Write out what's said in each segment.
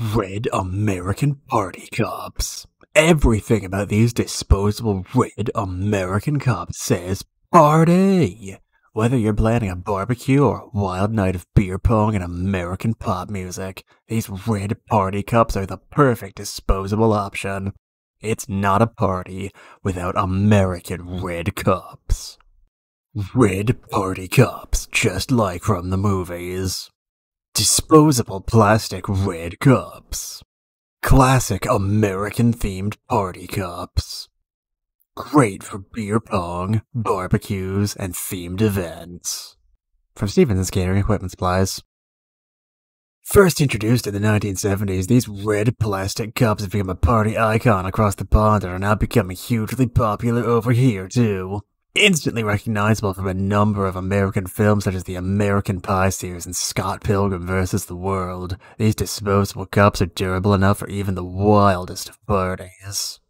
Red American Party Cups. Everything about these disposable red American cups says party. Whether you're planning a barbecue or a wild night of beer pong and American pop music, these red party cups are the perfect disposable option. It's not a party without American red cups. Red party cups, just like from the movies. Disposable plastic red cups. Classic American themed party cups. Great for beer pong, barbecues, and themed events. From Stephenson's Catering Equipment Supplies. First introduced in the 1970s, these red plastic cups have become a party icon across the pond and are now becoming hugely popular over here, too. Instantly recognizable from a number of American films such as the American Pie series and Scott Pilgrim vs. the World, these disposable cups are durable enough for even the wildest of parties.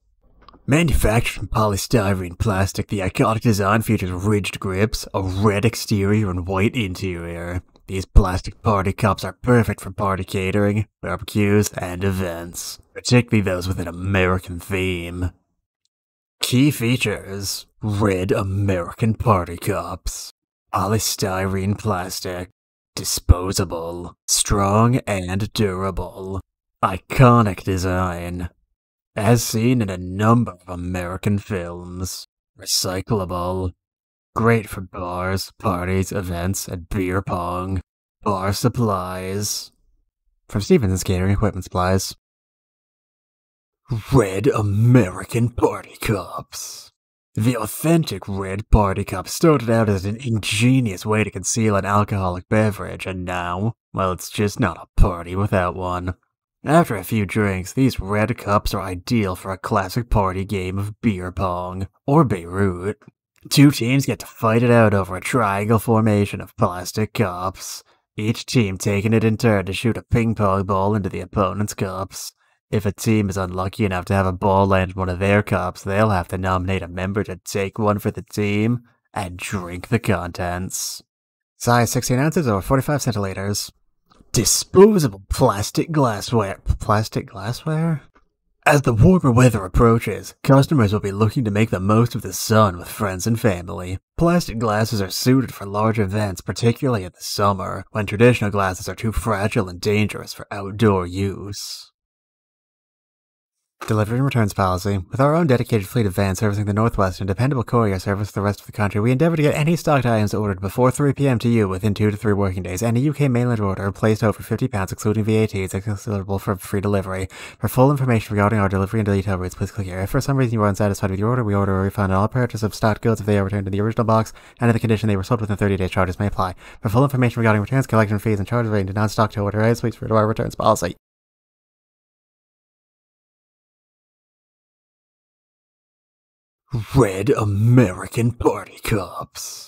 Manufactured from polystyrene plastic, the iconic design features ridged grips, a red exterior, and white interior. These plastic party cups are perfect for party catering, barbecues, and events, particularly those with an American theme. Key features Red American Party Cups. Polystyrene plastic. Disposable. Strong and durable. Iconic design. As seen in a number of American films. Recyclable. Great for bars, parties, events, and beer pong. Bar supplies. From Stephenson's Catering Equipment Supplies. Red American Party Cups. The authentic red party cup started out as an ingenious way to conceal an alcoholic beverage, and now, well, it's just not a party without one. After a few drinks, these red cups are ideal for a classic party game of beer pong, or Beirut. Two teams get to fight it out over a triangle formation of plastic cups, each team taking it in turn to shoot a ping pong ball into the opponent's cups. If a team is unlucky enough to have a ball land in one of their cups, they'll have to nominate a member to take one for the team and drink the contents. Size 16 ounces or 45 centiliters. Disposable plastic glassware. Plastic glassware? As the warmer weather approaches, customers will be looking to make the most of the sun with friends and family. Plastic glasses are suited for large events, particularly in the summer, when traditional glasses are too fragile and dangerous for outdoor use. Delivery and returns policy. With our own dedicated fleet of vans servicing the Northwest and dependable courier service for the rest of the country, we endeavor to get any stocked items ordered before 3 p.m. to you within 2 to 3 working days. Any UK mainland order placed over £50 excluding VAT is accessible for free delivery. For full information regarding our delivery and detail routes, please click here. If for some reason you are unsatisfied with your order, we order a refund on all purchases of stocked goods if they are returned in the original box and in the condition they were sold within 30 days. Charges may apply. For full information regarding returns, collection fees, and charges relating to non-stock to order please refer to our returns policy. Red American Party Cups.